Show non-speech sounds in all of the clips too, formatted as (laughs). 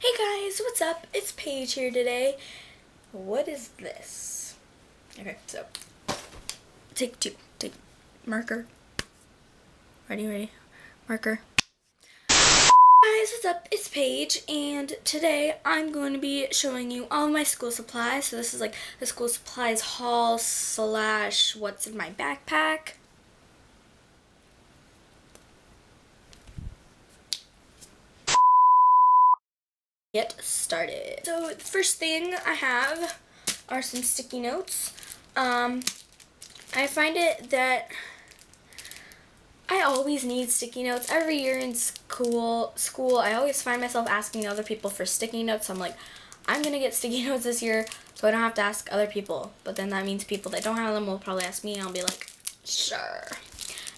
Hey guys, what's up? It's Paige here today. What is this? Okay, so take two. Take marker. Ready, ready. Marker. Guys, what's up? It's Paige, and today I'm going to be showing you all my school supplies. So this is like the school supplies haul slash what's in my backpack. Get started. So the first thing I have are some sticky notes. Um, I find it that I always need sticky notes. Every year in school, school, I always find myself asking other people for sticky notes. I'm like, I'm to get sticky (laughs) notes this year so I don't have to ask other people. But then that means people that don't have them will probably ask me and I'll be like, sure.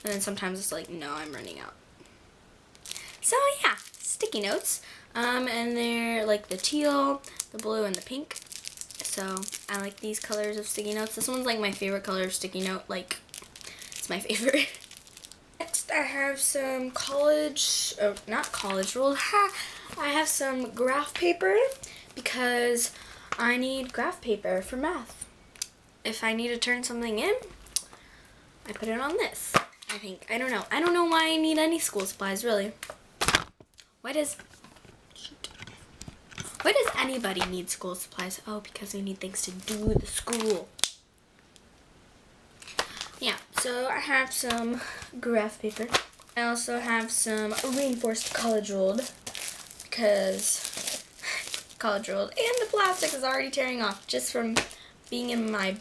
And then sometimes it's like, no, I'm running out. So yeah, sticky notes. Um, and they're like the teal, the blue, and the pink. So I like these colors of sticky notes. This one's like my favorite color of sticky note. Like, it's my (laughs) favorite. Next, I have some college, oh, not college ruled, ha! (laughs) I have some graph paper because I need graph paper for math. If I need to turn something in, I put it on this. I think. I don't know. I don't know why I need any school supplies, really. Why does why does anybody need school supplies? Oh, because they need things to do the school. Yeah, so I have some graph paper. I also have some reinforced college rolled because college rolled and the plastic is already tearing off just from being in my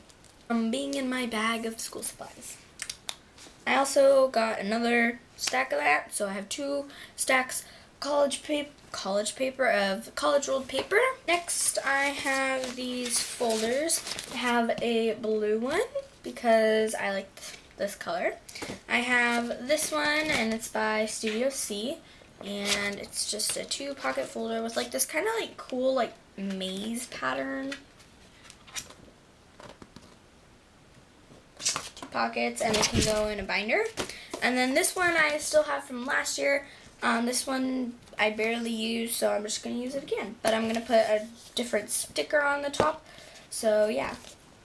from being in my bag of school supplies. I also got another stack of that, so I have two stacks college paper college paper of college rolled paper. Next I have these folders. I have a blue one because I like this color. I have this one and it's by Studio C and it's just a two pocket folder with like this kind of like cool like maze pattern. Two pockets and it can go in a binder. And then this one I still have from last year. Um, this one I barely use, so I'm just going to use it again. But I'm going to put a different sticker on the top. So, yeah.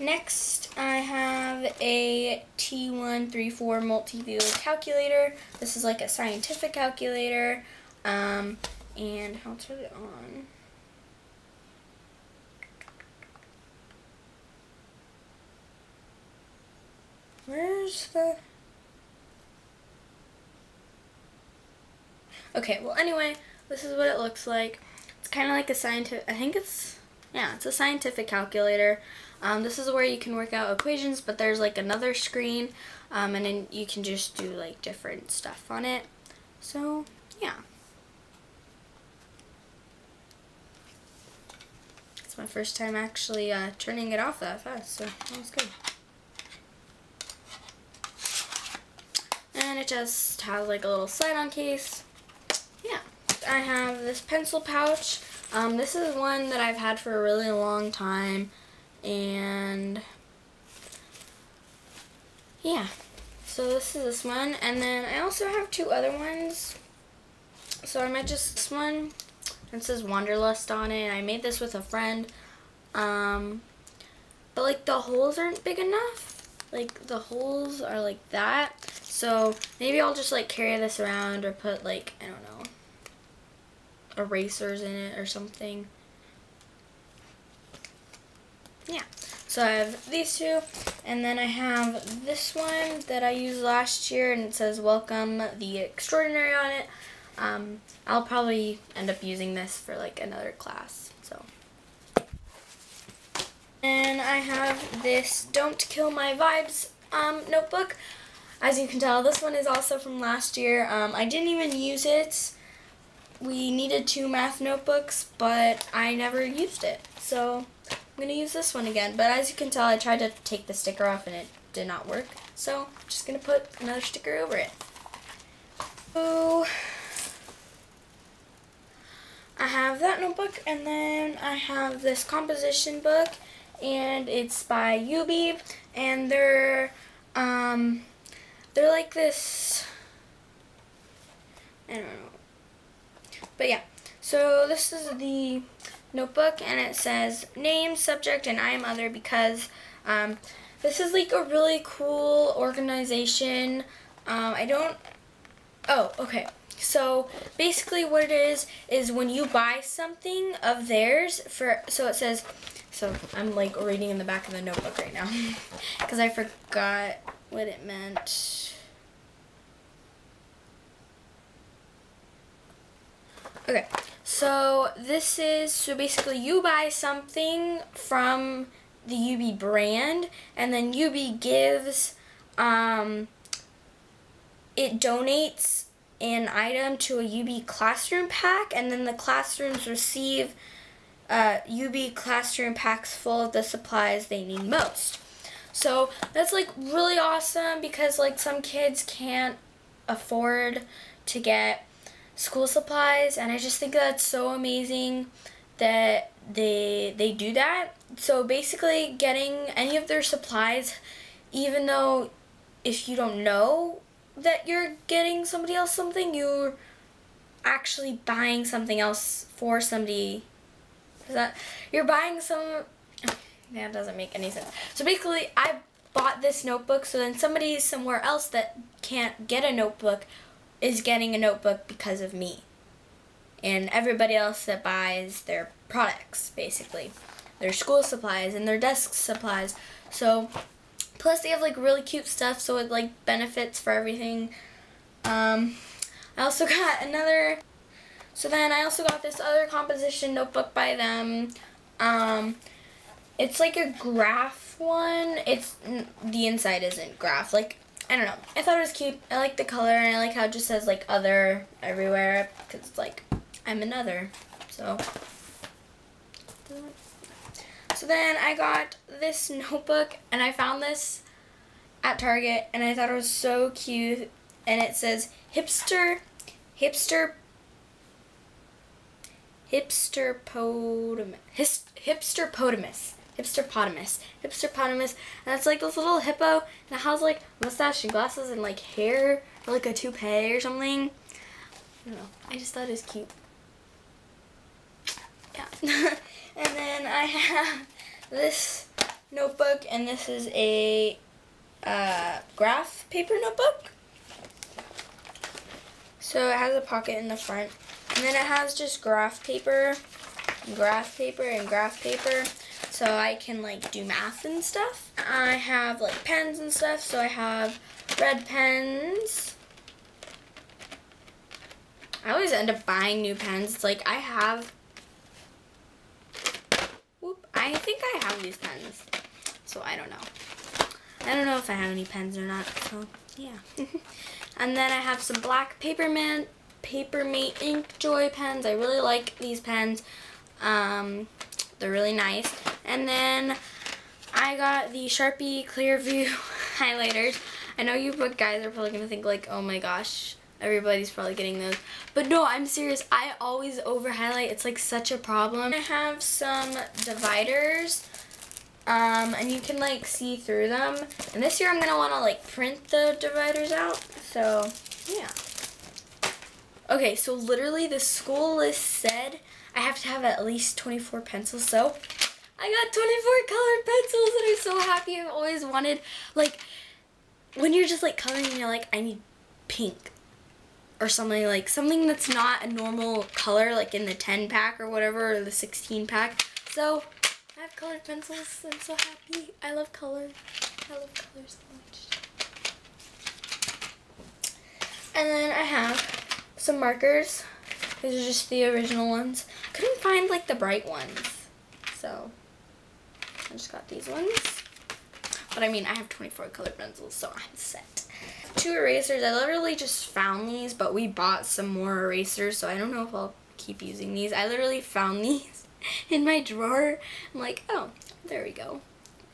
Next, I have a TI-34 multi-view calculator. This is like a scientific calculator. Um, and I'll turn it on. Where's the... Okay, well anyway, this is what it looks like. It's kind of like a scientific, I think it's, yeah, it's a scientific calculator. Um, this is where you can work out equations, but there's like another screen, um, and then you can just do like different stuff on it. So, yeah. It's my first time actually uh, turning it off that fast, so that was good. And it just has like a little slide-on case I have this pencil pouch. Um, this is one that I've had for a really long time, and yeah, so this is this one, and then I also have two other ones. So I might just this one. It says Wanderlust on it. I made this with a friend, um, but like the holes aren't big enough. Like the holes are like that. So maybe I'll just like carry this around or put like I don't know erasers in it or something. Yeah, so I have these two, and then I have this one that I used last year, and it says Welcome the Extraordinary on it. Um, I'll probably end up using this for like another class, so. And I have this Don't Kill My Vibes um, notebook. As you can tell, this one is also from last year. Um, I didn't even use it we needed two math notebooks, but I never used it. So I'm going to use this one again. But as you can tell, I tried to take the sticker off and it did not work. So I'm just going to put another sticker over it. So I have that notebook and then I have this composition book and it's by Yoobi and they're um they're like this I don't know but yeah, So this is the notebook and it says name, subject, and I am other because um, this is like a really cool organization. Um, I don't, oh, okay. So basically what it is, is when you buy something of theirs for, so it says, so I'm like reading in the back of the notebook right now (laughs) because I forgot what it meant. Okay, so this is, so basically you buy something from the Yoobi brand and then Yoobi gives, um, it donates an item to a Yoobi classroom pack and then the classrooms receive uh, Yoobi classroom packs full of the supplies they need most. So that's like really awesome because like some kids can't afford to get school supplies and I just think that's so amazing that they they do that. So basically getting any of their supplies even though if you don't know that you're getting somebody else something, you're actually buying something else for somebody. Is that you're buying some that doesn't make any sense. So basically I bought this notebook so then somebody somewhere else that can't get a notebook is getting a notebook because of me. And everybody else that buys their products, basically. Their school supplies and their desk supplies. So, plus they have like really cute stuff, so it like benefits for everything. Um, I also (laughs) got another, so then I also got this other composition notebook by them. Um, it's like a graph one. It's, the inside isn't graph. Like, I don't know. I thought it was cute. I like the color and I like how it just says like other everywhere because it's like I'm another. So So then I got this (laughs) notebook and I found this at Target and I thought it was so cute and it says hipster hipster hipster potamus hipster potamus Hipsterpotamus. Hipsterpotamus. And it's like this little hippo it has like mustache and glasses and like hair or like a toupee or something. I don't know. I just thought it was cute. Yeah. (laughs) and then I have this notebook and this is a uh, graph paper notebook. So it has a pocket in the front. And then it has just graph paper, graph paper, and graph paper so I can like do math and stuff. I have like pens and stuff, so I have red pens. I always end up buying new pens. It's like I have, whoop, I think I have these pens, so I don't know. I don't know if I have any pens or not, so yeah. (laughs) and then I have some black Paperman, Papermate Ink Joy pens. I really like these pens. Um, they're really nice. And then I got the Sharpie Clearview (laughs) highlighters. I know you guys are probably going to think like, oh my gosh, everybody's probably getting those. But no, I'm serious. I always over highlight. It's like such a problem. I have some dividers. Um, and you can like see through them. And this year I'm going to want to like print the dividers out. So, yeah. Okay, so literally the school list said I have to have at least 24 pencils. So I got 24 colored pencils and I'm so happy. I've always wanted, like, when you're just like coloring and you're like, I need pink or something like something that's not a normal color like in the 10 pack or whatever or the 16 pack. So I have colored pencils. I'm so happy. I love color. I love color so much. And then I have some markers. These are just the original ones. Couldn't find like the bright ones. So I just got these ones. But I mean, I have 24 colored pencils, so I'm set. Two erasers. I literally just found these, but we bought some more erasers, so I don't know if I'll keep using these. I literally found (laughs) these in my drawer. I'm like, oh, there we go.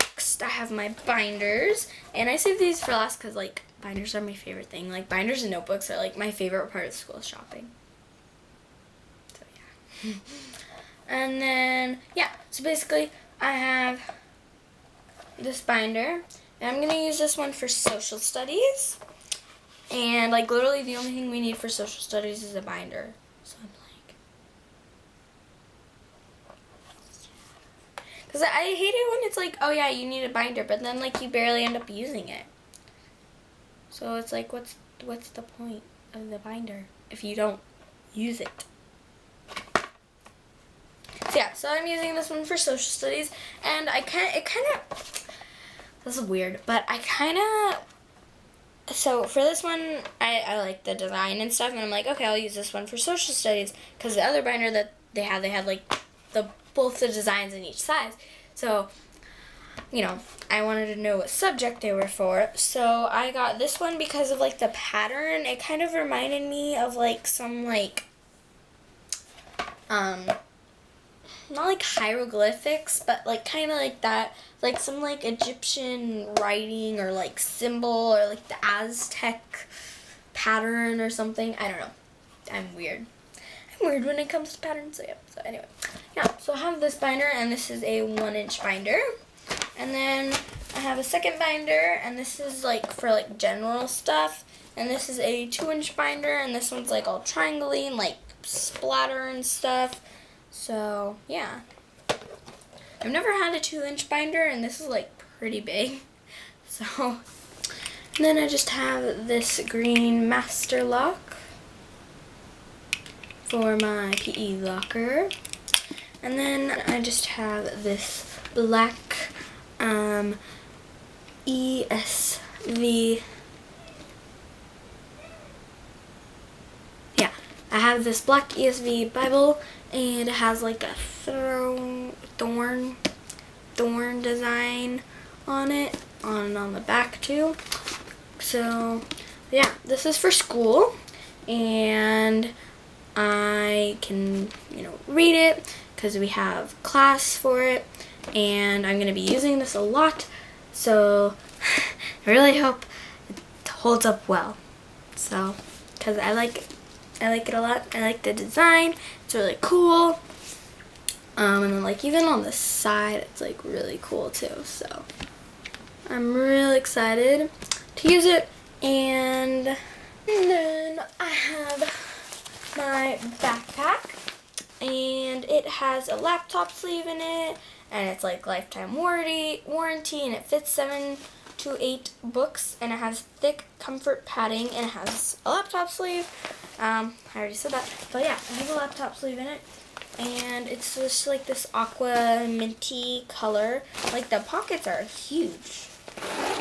Next, I have my binders, and I saved these for last because, like, binders are my favorite thing. Like, binders and notebooks are, like, my favorite part of school shopping. So, yeah. (laughs) and then, yeah, so basically, I have this binder. And I'm going to use this one for social studies. And like literally the only thing we need for social studies is a binder. So I'm like. Because I hate it when it's like, oh yeah, you need a binder. But then like you barely end up using it. So it's like, what's, what's the point of the binder if you don't use it? Yeah, so I'm using this one for social studies, and I kind it kind of this is weird, but I kind of so for this one I, I like the design and stuff, and I'm like, okay, I'll use this one for social studies because the other binder that they had, they had like the both the designs in each size, so you know, I wanted to know what subject they were for. So I got this one because of like the pattern. It kind of reminded me of like some like um not like hieroglyphics, but like kind of like that, like some like Egyptian writing or like symbol or like the Aztec pattern or something. I don't know. I'm weird. I'm weird when it comes to patterns. So yeah. So anyway, yeah. So I have this binder, and this is a one inch binder, and then I have a second binder, and this is like for like general stuff. And this is a two inch binder, and this one's like all triangly and like splatter and stuff. So, yeah. I've never had a two inch binder and this is like pretty big. (laughs) So, and then I just have this green master lock for my PE locker. And then I just have this black um, ESV yeah, I have this black ESV Bible and it has like a thorn thorn thorn design on it on on the back too. So yeah this is for school and I can you know read it because we have class for it and I'm gonna be using this a lot. So (laughs) I really hope it holds up well. So because I like I like it a lot. I like the design. It's really cool. Um, and then like even on the side, it's like really cool too. So I'm really excited to use it. And, then I have my backpack and it has a laptop sleeve in it and it's like lifetime warranty warranty and it fits seven to eight books and it has thick comfort padding and it has a laptop sleeve um, I already said that. But yeah, I have a laptop sleeve in it. And it's just like this aqua minty color. Like the pockets are huge.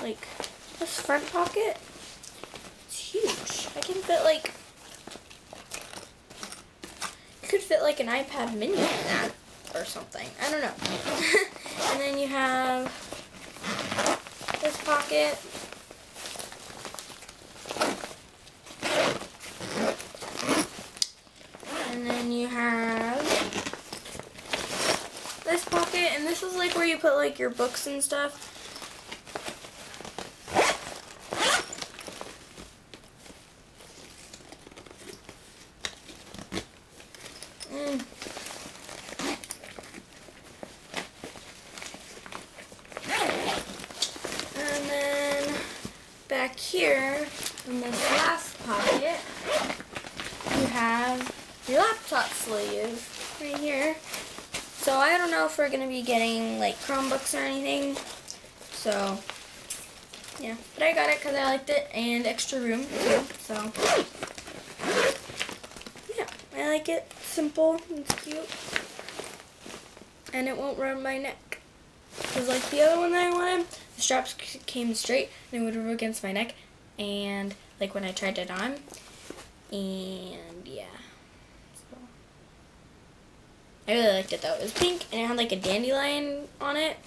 Like this front pocket, it's huge. I can fit like, could fit like an iPad mini in that or something. I don't know. (laughs) and then you have this pocket this is like where you put like your books and stuff. Mm. And then back here in this last pocket, you have your laptop sleeve right here. So I don't know if we're going to be getting like Chromebooks or anything. So yeah, but I got it because I liked it and extra room too. So yeah, I like it. Simple and cute. And it won't rub my neck. Because like the other one that I wanted, the straps came straight and it would rub against my neck. And like when I tried it on. And yeah. I really liked it though. It was pink and it had like a dandelion on it,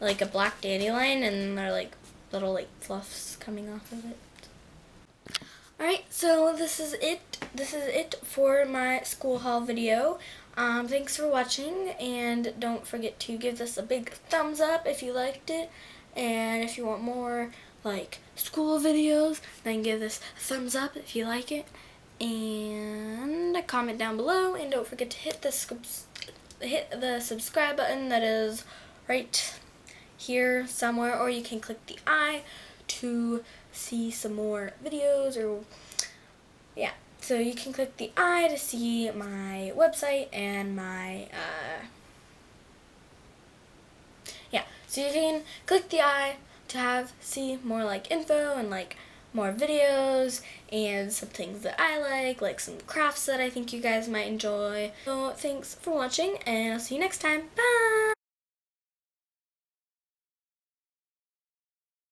like a black dandelion, and there are like little like fluffs coming off of it. Alright, so this is it. This is it for my school haul video. Um, thanks for watching, and don't forget to give this a big thumbs up if you liked it. And if you want more, like, school videos, then give this a thumbs up if you like it. And comment down below, and don't forget to hit the hit the subscribe button that is right here somewhere or you can click the I to see some more videos or yeah so you can click the I to see my website and my uh, yeah. So you can click the eye to have see more like info and like more videos and some things that I like, like some crafts that I think you guys might enjoy. So thanks for watching and I'll see you next time. Bye!